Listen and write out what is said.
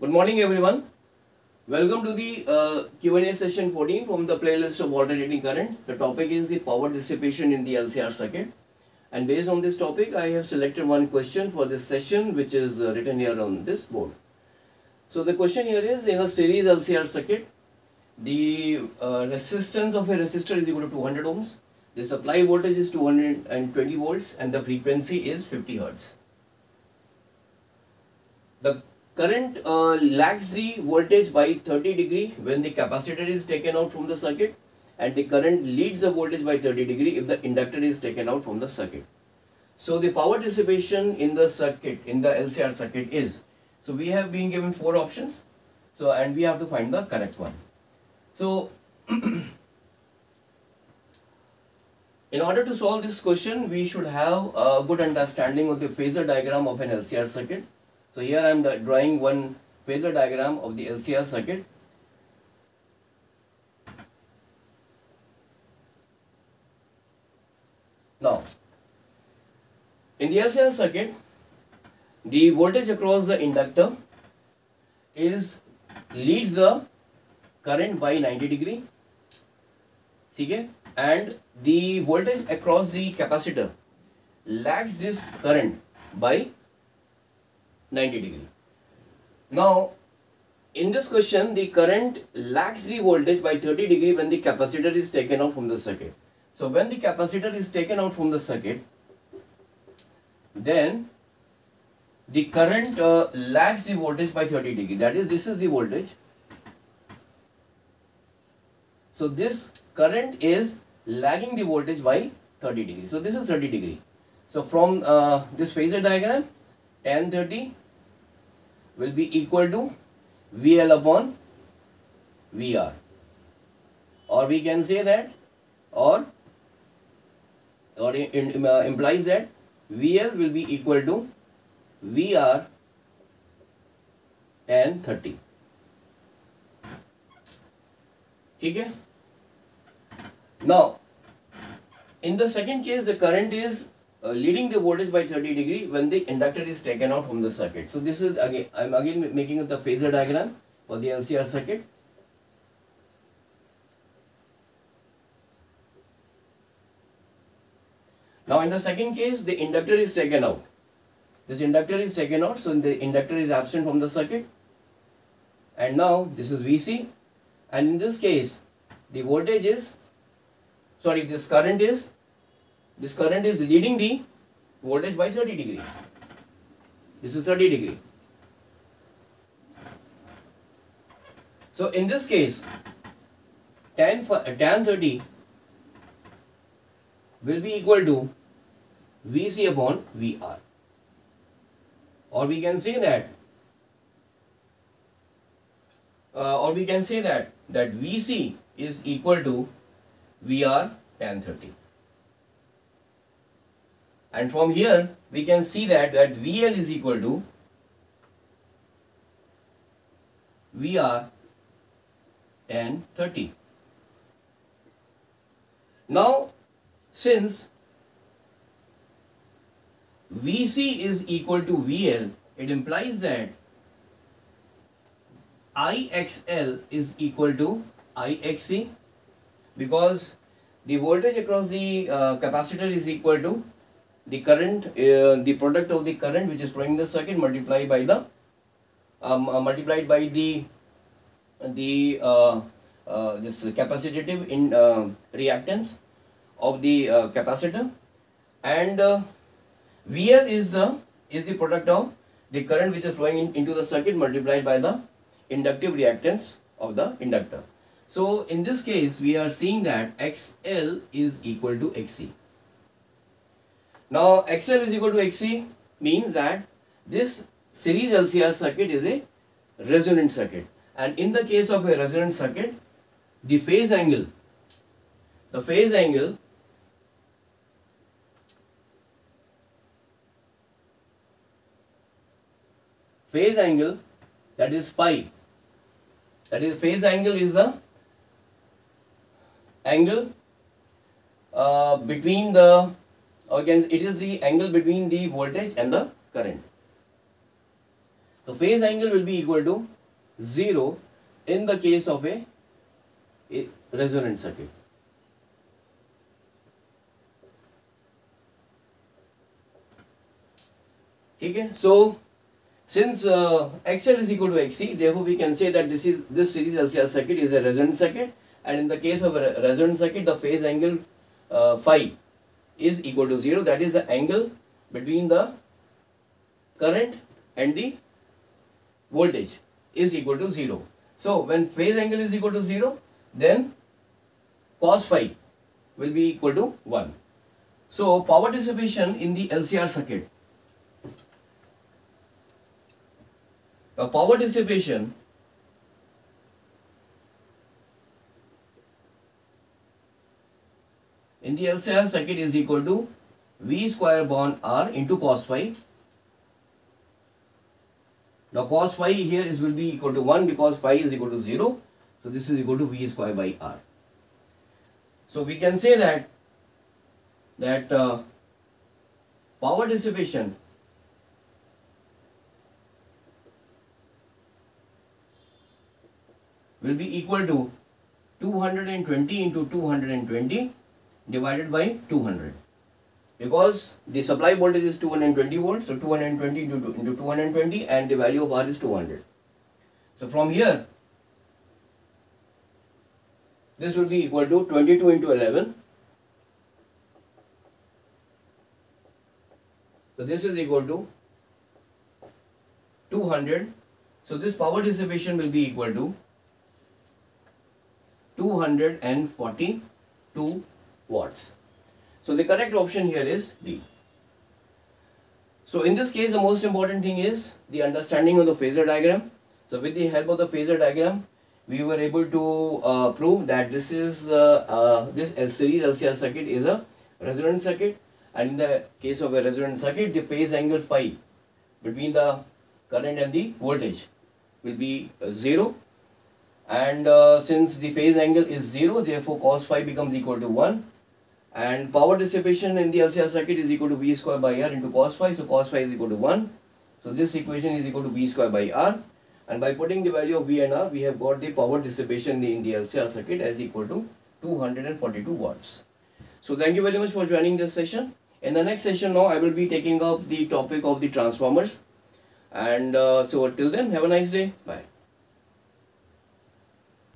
Good morning everyone. Welcome to the uh, Q&A session 14 from the playlist of alternating current. The topic is the power dissipation in the LCR circuit. And based on this topic, I have selected one question for this session which is uh, written here on this board. So the question here is in a series LCR circuit, the uh, resistance of a resistor is equal to 200 ohms. The supply voltage is 220 volts and the frequency is 50 hertz. The current uh, lags the voltage by 30 degree when the capacitor is taken out from the circuit and the current leads the voltage by 30 degree if the inductor is taken out from the circuit. So the power dissipation in the circuit, in the LCR circuit is, so we have been given four options, so and we have to find the correct one. So in order to solve this question, we should have a good understanding of the phasor diagram of an LCR circuit. So here I am drawing one phasor diagram of the LCR circuit. Now, in the LCR circuit, the voltage across the inductor is leads the current by 90 degree okay? and the voltage across the capacitor lags this current by 90 degree. Now, in this question, the current lags the voltage by 30 degree when the capacitor is taken out from the circuit. So, when the capacitor is taken out from the circuit, then the current uh, lags the voltage by 30 degree. That is, this is the voltage. So, this current is lagging the voltage by 30 degree. So, this is 30 degree. So, from uh, this phasor diagram, tan 30 will be equal to VL upon VR. Or we can say that or or in, uh, implies that VL will be equal to VR tan 30. Okay. now in the second case the current is uh, leading the voltage by 30 degree when the inductor is taken out from the circuit. So this is again, I am again making the phasor diagram for the LCR circuit. Now in the second case, the inductor is taken out. This inductor is taken out, so the inductor is absent from the circuit. And now this is VC. And in this case, the voltage is, sorry, this current is this current is leading the voltage by 30 degree. This is 30 degree. So in this case, tan, tan 30 will be equal to Vc upon Vr. Or we can say that, uh, or we can say that, that Vc is equal to Vr tan 30 and from here we can see that that VL is equal to VR tan 30. Now since VC is equal to VL it implies that IXL is equal to IXC because the voltage across the uh, capacitor is equal to the current, uh, the product of the current which is flowing the circuit multiplied by the um, uh, multiplied by the the uh, uh this capacitive in uh, reactance of the uh, capacitor and VL is the is the product of the current which is flowing in, into the circuit multiplied by the inductive reactance of the inductor. So in this case we are seeing that XL is equal to XC. Now XL is equal to XC means that this series LCR circuit is a resonant circuit. And in the case of a resonant circuit the phase angle the phase angle phase angle that is phi. That is phase angle is the angle uh, between the again it is the angle between the voltage and the current the phase angle will be equal to 0 in the case of a, a resonant circuit. Okay, so since uh, XL is equal to XC, therefore we can say that this is this series LCR circuit is a resonant circuit, and in the case of a resonant circuit, the phase angle uh, phi is equal to zero. That is the angle between the current and the voltage is equal to 0. So when phase angle is equal to 0 then cos phi will be equal to 1. So power dissipation in the LCR circuit. The power dissipation in the LCR circuit is equal to V square upon R into cos phi now cos phi here is will be equal to 1 because phi is equal to 0. So this is equal to v square by r. So we can say that that uh, power dissipation will be equal to 220 into 220 divided by 200 because the supply voltage is 220 volts so 220 into, into 220 and the value of R is 200 so from here this will be equal to 22 into 11 so this is equal to 200 so this power dissipation will be equal to 242 watts so the correct option here is D. So in this case, the most important thing is the understanding of the phasor diagram. So with the help of the phasor diagram, we were able to uh, prove that this is uh, uh, this L series LCR circuit is a resonant circuit, and in the case of a resonant circuit, the phase angle phi between the current and the voltage will be uh, zero. And uh, since the phase angle is zero, therefore cos phi becomes equal to one and power dissipation in the LCR circuit is equal to V square by R into cos phi. So cos phi is equal to 1. So this equation is equal to V square by R. And by putting the value of V and R, we have got the power dissipation in the LCR circuit as equal to 242 watts. So thank you very much for joining this session. In the next session now, I will be taking up the topic of the transformers. And uh, so till then, have a nice day. Bye.